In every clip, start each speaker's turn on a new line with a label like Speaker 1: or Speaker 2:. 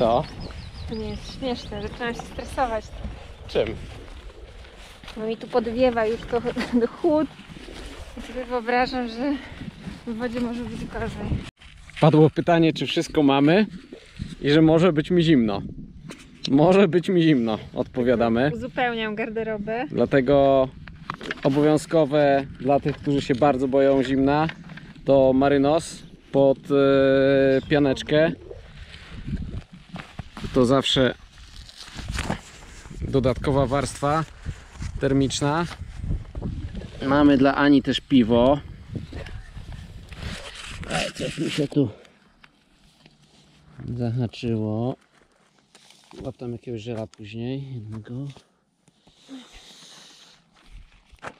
Speaker 1: Co?
Speaker 2: To nie jest śmieszne, zaczynam się stresować.
Speaker 1: Czym?
Speaker 2: Bo mi tu podwiewa już to chłód. I sobie wyobrażam, że w wodzie może być gorzej.
Speaker 1: Padło pytanie, czy wszystko mamy i że może być mi zimno. Może być mi zimno, odpowiadamy.
Speaker 2: Uzupełniam garderobę.
Speaker 1: Dlatego obowiązkowe dla tych, którzy się bardzo boją zimna, to marynos pod e, pianeczkę. To zawsze dodatkowa warstwa termiczna. Mamy dla Ani też piwo. Ej, coś mi się tu zahaczyło. Chyba tam jakiegoś żela później. Jednego.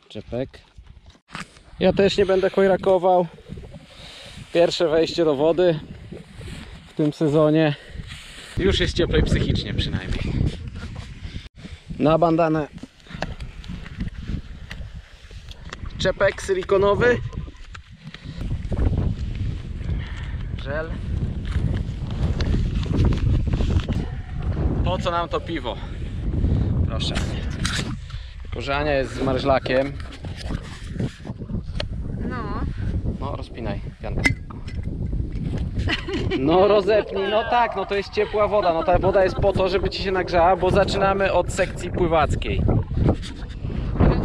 Speaker 1: Czepek. Ja też nie będę chojrakował. Pierwsze wejście do wody w tym sezonie. Już jest cieplej psychicznie przynajmniej. Na bandanę. Czepek silikonowy. Żel. Po co nam to piwo? Proszę. Tylko, że Ania jest z marżlakiem.
Speaker 2: No.
Speaker 1: No, rozpinaj No rozepnij, no tak, no to jest ciepła woda. No ta woda jest po to, żeby ci się nagrzała, bo zaczynamy od sekcji pływackiej.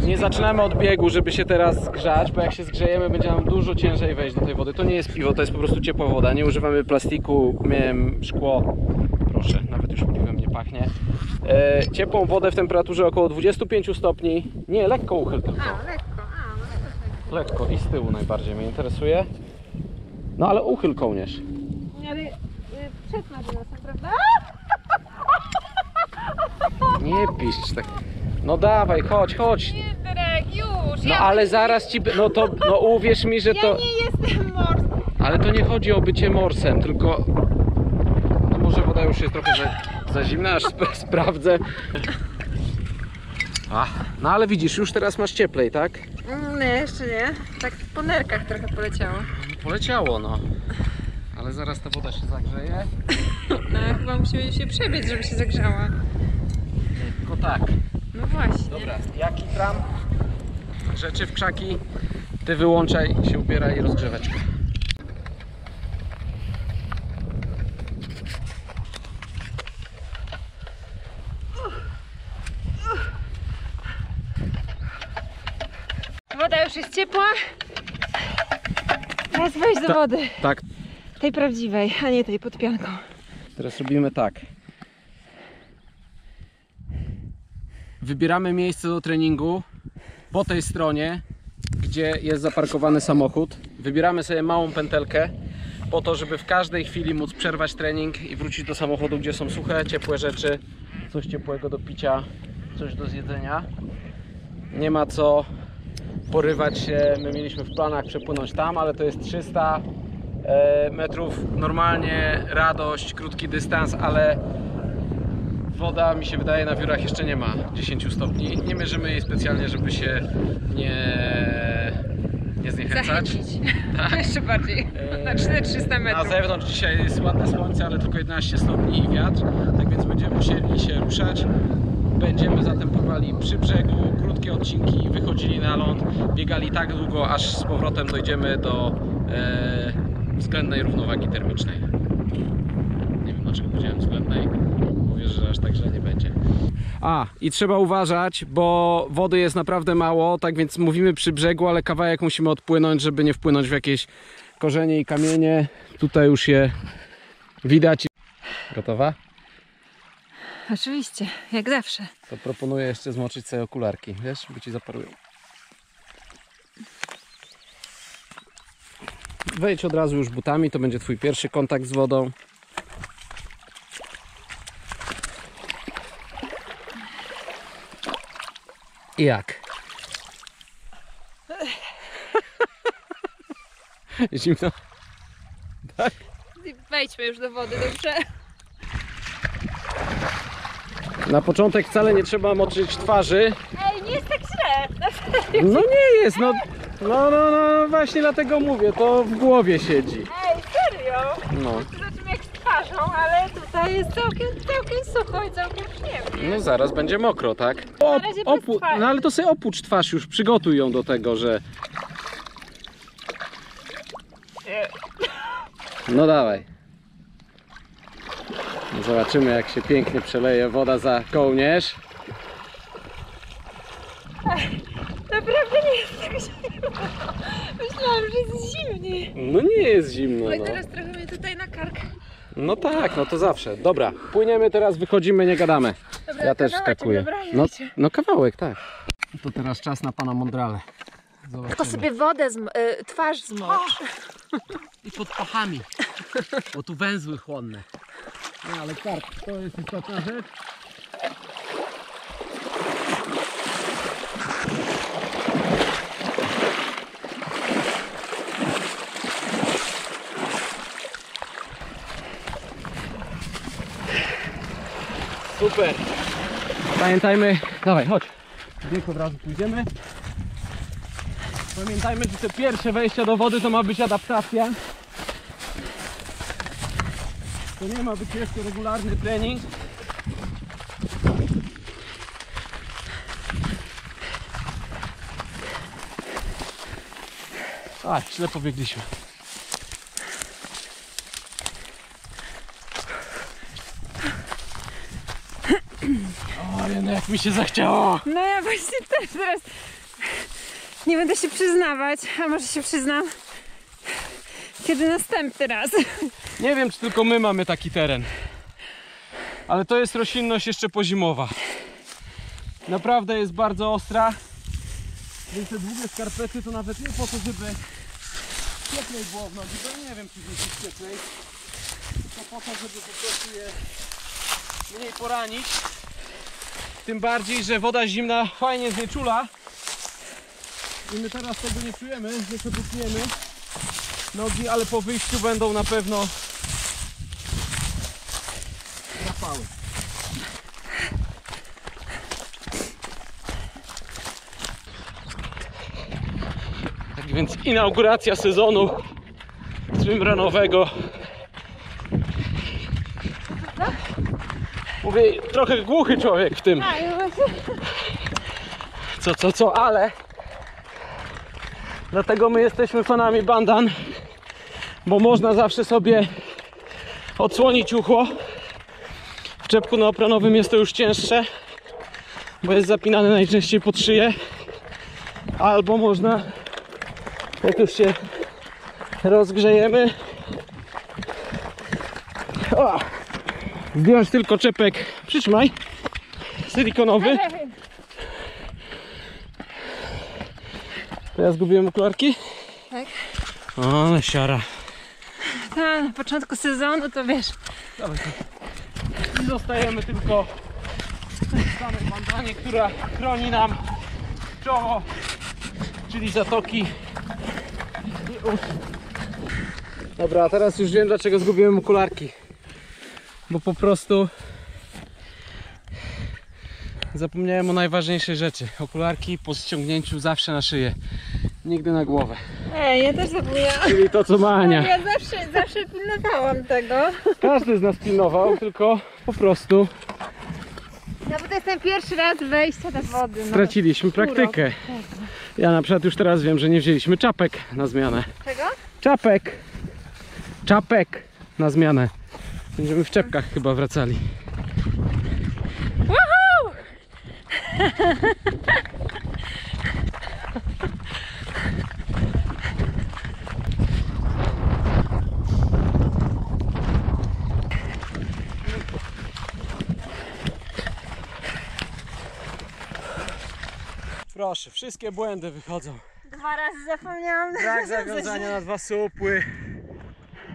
Speaker 1: Nie zaczynamy od biegu, żeby się teraz grzać, bo jak się zgrzejemy, będzie nam dużo ciężej wejść do tej wody. To nie jest piwo, to jest po prostu ciepła woda. Nie używamy plastiku, miałem szkło. Proszę, nawet już piwem nie pachnie. E, ciepłą wodę w temperaturze około 25 stopni. Nie, lekko uchyl tylko.
Speaker 2: A, lekko. A, no to tak.
Speaker 1: Lekko i z tyłu najbardziej mnie interesuje. No ale uchyl kołnierz.
Speaker 2: Ale y, przed marginesem, prawda?
Speaker 1: Nie piszcz tak. No dawaj, chodź, chodź.
Speaker 2: Nie, już.
Speaker 1: No ale zaraz ci. No to no uwierz mi, że
Speaker 2: Ja
Speaker 1: to.
Speaker 2: nie jestem morsem.
Speaker 1: Ale to nie chodzi o bycie morsem, tylko. No może woda już jest trochę za, za zimna, aż sp sprawdzę. A, no ale widzisz, już teraz masz cieplej, tak?
Speaker 2: Mm, Nie, jeszcze nie. Tak po nerkach trochę poleciało.
Speaker 1: Poleciało, no. Ale zaraz ta woda się zagrzeje.
Speaker 2: No chyba musimy się przebiec, żeby się zagrzała.
Speaker 1: Tylko tak.
Speaker 2: No właśnie.
Speaker 1: Dobra, jaki tram? Rzeczy w krzaki. Ty wyłączaj, się ubieraj i rozgrzeweczkę.
Speaker 2: Woda już jest ciepła. Teraz wejść do
Speaker 1: Ta-
Speaker 2: wody.
Speaker 1: Tak,
Speaker 2: Tej prawdziwej, a nie tej pod pianką.
Speaker 1: teraz robimy tak. Wybieramy miejsce do treningu po tej stronie, gdzie jest zaparkowany samochód. Wybieramy sobie małą pętelkę po to, żeby w każdej chwili móc przerwać trening i wrócić do samochodu, gdzie są suche, ciepłe rzeczy, coś ciepłego do picia, coś do zjedzenia. Nie ma co porywać się. My mieliśmy w planach przepłynąć tam, ale to jest 300 e, metrów. Normalnie radość, krótki dystans, ale woda mi się wydaje na wiórach jeszcze nie ma 10 stopni. Nie mierzymy jej specjalnie, żeby się nie, nie zniechęcać.
Speaker 2: Zachęcić. Jeszcze bardziej. Na 300
Speaker 1: Na
Speaker 2: metrów.
Speaker 1: zewnątrz dzisiaj jest ładne słońce, ale tylko 11 stopni i wiatr, tak więc będziemy musieli się ruszać. Będziemy zatem pływali przy brzegu, krótkie odcinki, wychodzili na ląd, biegali tak długo, aż z powrotem dojdziemy do e, względnej równowagi termicznej. Nie wiem dlaczego powiedziałem względnej, mówię, że aż tak źle nie będzie. A, i trzeba uważać, bo wody jest naprawdę mało, tak więc mówimy przy brzegu, ale kawałek musimy odpłynąć, żeby nie wpłynąć w jakieś korzenie i kamienie. Tutaj już je widać. Gotowa?
Speaker 2: Oczywiście, jak zawsze.
Speaker 1: To proponuję jeszcze zmoczyć sobie okularki, wiesz, bo ci zaparują. Wejdź od razu już butami, to będzie twój pierwszy kontakt z wodą. I jak? Zimno.
Speaker 2: Wejdźmy już do wody, dobrze?
Speaker 1: Na początek wcale nie trzeba moczyć twarzy.
Speaker 2: Ej, nie jest tak źle.
Speaker 1: No nie jest, no. No, no, no, właśnie dlatego mówię, to w głowie siedzi.
Speaker 2: Ej, serio?
Speaker 1: No.
Speaker 2: Zobaczymy jak z twarzą, ale tutaj jest całkiem, całkiem sucho i całkiem przyjemnie.
Speaker 1: No zaraz będzie mokro, tak? Op, opu- no ale to sobie opucz twarz już, przygotuj ją do tego, że... No dawaj. Zobaczymy jak się pięknie przeleje woda za kołnierz.
Speaker 2: Naprawdę nie jest tak zimno. Myślałam, że jest zimniej.
Speaker 1: No nie jest zimno,
Speaker 2: Oj,
Speaker 1: no.
Speaker 2: teraz trochę mnie tutaj na kark.
Speaker 1: No tak, no to zawsze. Dobra, płyniemy teraz, wychodzimy, nie gadamy.
Speaker 2: Dobra,
Speaker 1: Ja też skakuję. No, no kawałek, tak. To teraz czas na pana Mondrale.
Speaker 2: Tylko
Speaker 1: Zobaczymy.
Speaker 2: sobie wodę, zm- y, twarz zmocz.
Speaker 1: I pod pachami, bo tu węzły chłonne. No ale karp, to jest istotna rzecz. Super. Pamiętajmy, dawaj, chodź. Bieg od razu pójdziemy. Pamiętajmy, że te pierwsze wejścia do wody to ma być adaptacja. To nie ma być jeszcze regularny trening. A, źle pobiegliśmy. O, Jene, jak mi się zachciało.
Speaker 2: No ja właśnie też teraz nie będę się przyznawać, a może się przyznam, kiedy następny raz.
Speaker 1: Nie wiem, czy tylko my mamy taki teren. Ale to jest roślinność jeszcze pozimowa. Naprawdę jest bardzo ostra. Więc te długie skarpety to nawet nie po to, żeby cieplej było w nogi, bo nie wiem, czy jest cieplej. Tylko po to, żeby po prostu je mniej poranić. Tym bardziej, że woda zimna fajnie znieczula. I my teraz tego nie czujemy, sobie tniemy nogi, ale po wyjściu będą na pewno więc inauguracja sezonu swimranowego. Mówię, trochę głuchy człowiek w tym.
Speaker 2: Ja właśnie.
Speaker 1: Co, co, co, ale dlatego my jesteśmy fanami bandan, bo można zawsze sobie odsłonić ucho. W czepku neoprenowym jest to już cięższe, bo jest zapinane najczęściej pod szyję. Albo można, jak już się rozgrzejemy, o, zdjąć tylko czepek, przytrzymaj, silikonowy. Ja zgubiłem okularki?
Speaker 2: Tak.
Speaker 1: Ale siara.
Speaker 2: Ta, na początku sezonu to wiesz,
Speaker 1: I zostajemy tylko w samej bandanie, która chroni nam czoło, czyli zatoki. Dobra, a teraz już wiem dlaczego zgubiłem okularki. Bo po prostu zapomniałem o najważniejszej rzeczy. Okularki po ściągnięciu zawsze na szyję, nigdy na głowę.
Speaker 2: Ej, ja też zapomniałam.
Speaker 1: Czyli to co ma Ania.
Speaker 2: Ja zawsze, zawsze pilnowałam tego.
Speaker 1: Każdy z nas pilnował, tylko po prostu
Speaker 2: No bo to jest ten pierwszy raz wejścia do wody. No.
Speaker 1: straciliśmy praktykę. Ja na przykład już teraz wiem, że nie wzięliśmy czapek na zmianę.
Speaker 2: Czego?
Speaker 1: Czapek! Czapek na zmianę. Będziemy w czepkach chyba wracali.
Speaker 2: Woohoo!
Speaker 1: Wszystkie błędy wychodzą.
Speaker 2: Dwa razy zapomniałam.
Speaker 1: Brak zawiązania na dwa supły.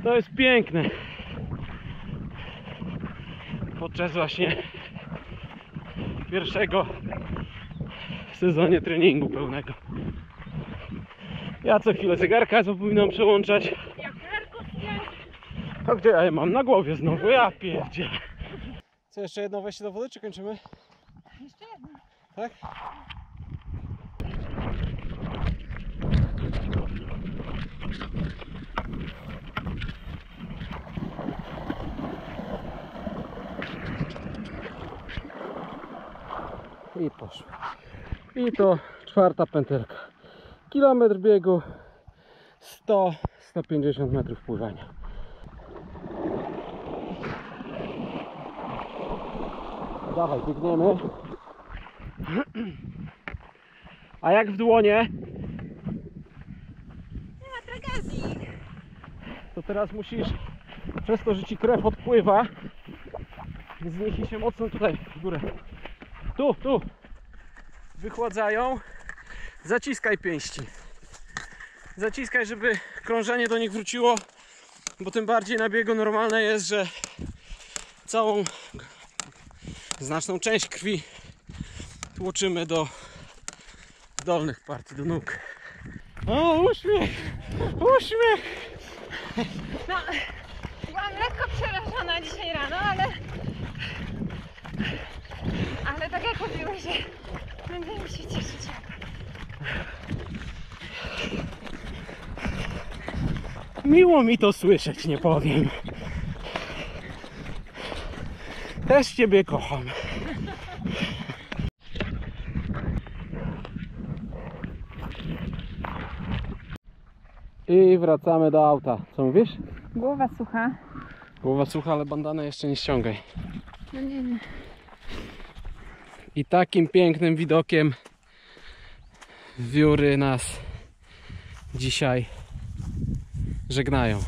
Speaker 1: To jest piękne. Podczas właśnie pierwszego w sezonie treningu pełnego. Ja co chwilę zegarka zapominam przełączać. A gdzie ja je mam? Na głowie znowu, ja pierdzie. Co, jeszcze jedno wejście do wody, czy kończymy?
Speaker 2: Jeszcze jedno.
Speaker 1: Tak? I poszło. I to czwarta pętelka. Kilometr biegu, 100-150 metrów pływania. Dawaj, biegniemy. A jak w dłonie,
Speaker 2: Nie ma tragedii.
Speaker 1: to teraz musisz, przez to, że ci krew odpływa, zniesie się mocno tutaj w górę. Tu, tu. Wychładzają. Zaciskaj pięści. Zaciskaj, żeby krążenie do nich wróciło, bo tym bardziej na biegu normalne jest, że całą znaczną część krwi tłoczymy do dolnych partii, do nóg. O, uśmiech! Uśmiech!
Speaker 2: No, byłam lekko przerażona dzisiaj rano, ale... Ale tak jak mówiłeś, że będziemy się cieszyć.
Speaker 1: Miło mi to słyszeć, nie powiem. Też Ciebie kocham. I wracamy do auta. Co mówisz?
Speaker 2: Głowa sucha.
Speaker 1: Głowa sucha, ale bandanę jeszcze nie ściągaj.
Speaker 2: No nie, nie.
Speaker 1: I takim pięknym widokiem wióry nas dzisiaj żegnają.